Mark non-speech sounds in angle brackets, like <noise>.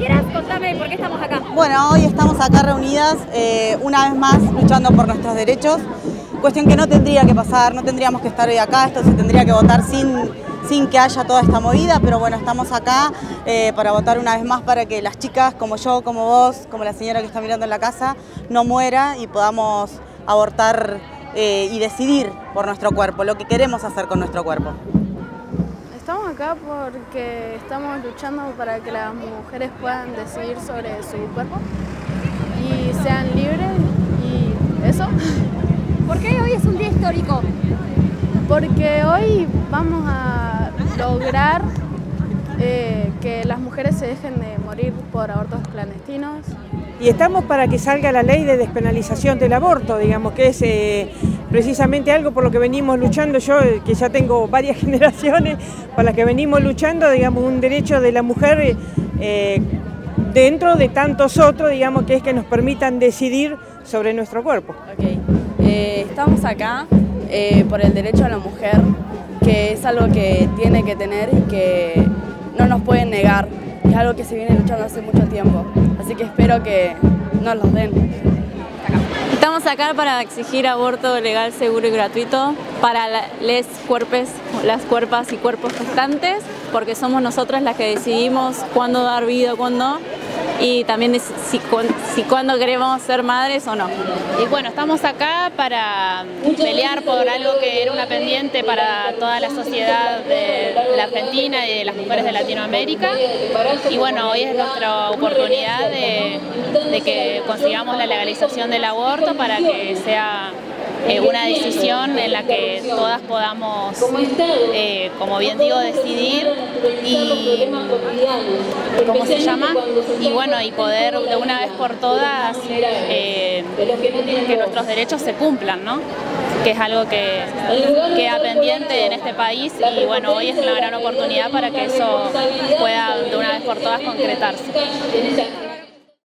quieras, contame por qué estamos acá. Bueno, hoy estamos acá reunidas eh, una vez más luchando por nuestros derechos, cuestión que no tendría que pasar, no tendríamos que estar hoy acá, esto se tendría que votar sin, sin que haya toda esta movida, pero bueno, estamos acá eh, para votar una vez más para que las chicas como yo, como vos, como la señora que está mirando en la casa, no muera y podamos abortar eh, y decidir por nuestro cuerpo, lo que queremos hacer con nuestro cuerpo. Estamos acá porque estamos luchando para que las mujeres puedan decidir sobre su cuerpo y sean libres y eso. <laughs> ¿Por qué hoy es un día histórico? Porque hoy vamos a lograr eh, que las mujeres se dejen de morir por abortos clandestinos. Y estamos para que salga la ley de despenalización del aborto, digamos que es eh, precisamente algo por lo que venimos luchando yo, eh, que ya tengo <laughs> varias generaciones, para las que venimos luchando, digamos, un derecho de la mujer dentro de tantos otros, digamos, que es que nos permitan decidir sobre nuestro cuerpo. estamos acá por el derecho a la mujer, que es algo que tiene que tener y que no nos pueden negar. Es algo que se viene luchando hace mucho tiempo. Así que espero que nos los den. Estamos acá para exigir aborto legal, seguro y gratuito para les cuerpes, las cuerpas y cuerpos gestantes, porque somos nosotras las que decidimos cuándo dar vida o cuándo y también si, si cuando queremos ser madres o no. Y bueno, estamos acá para pelear por algo que era una pendiente para toda la sociedad de la Argentina y de las mujeres de Latinoamérica. Y bueno, hoy es nuestra oportunidad de, de que consigamos la legalización del aborto para que sea eh, una decisión en la que todas podamos, eh, como bien digo, decidir y cómo se llama y bueno y poder de una vez por todas eh, que nuestros derechos se cumplan, ¿no? que es algo que queda pendiente en este país y bueno, hoy es una gran oportunidad para que eso pueda de una vez por todas concretarse.